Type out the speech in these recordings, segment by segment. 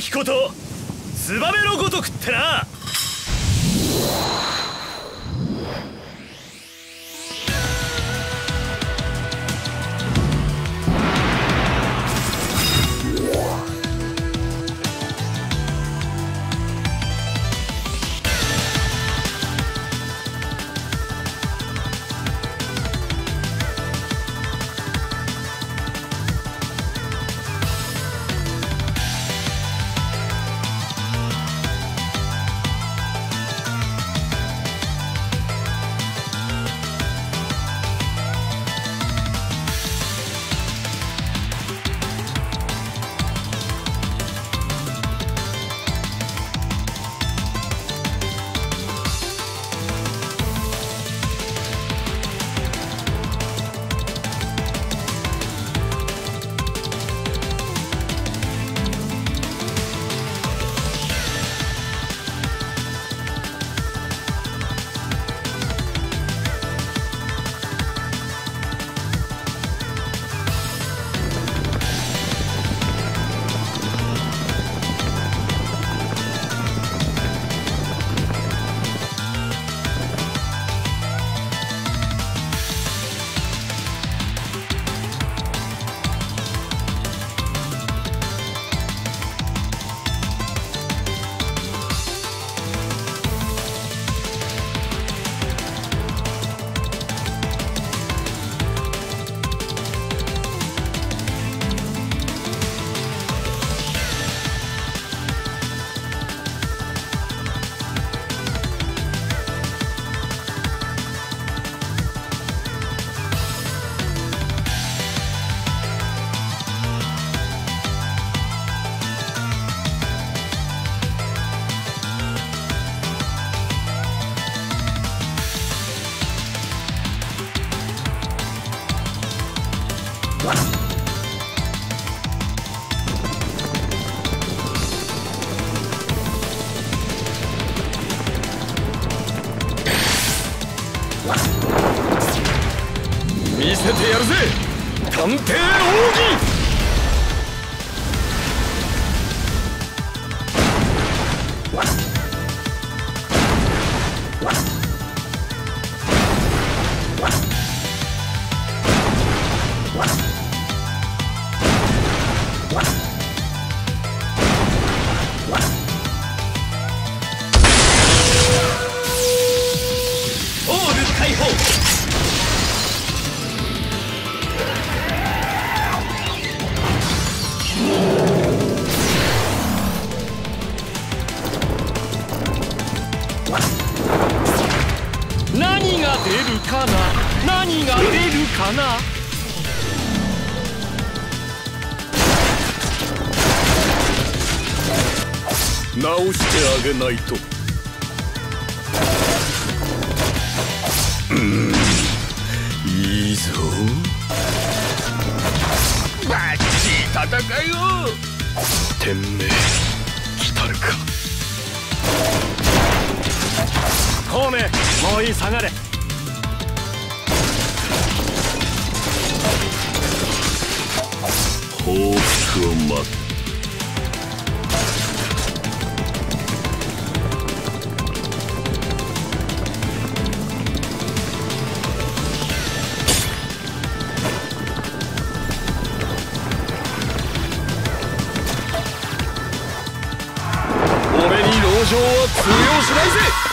きことツバメのごとくってな。見せてやるぜ!探偵奥義!出るかな？何が出るかな？直してあげないと。うん。いいぞ。バッチリ戦いを！天命来たるか。孔明もういい下がれ報復を待つ。俺に籠城は通用しないぜ。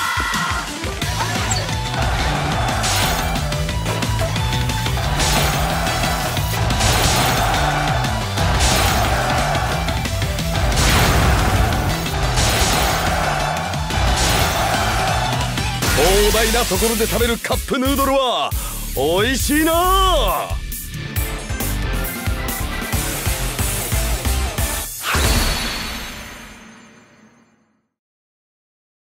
広大なところで食べるカップヌードルは美味しいな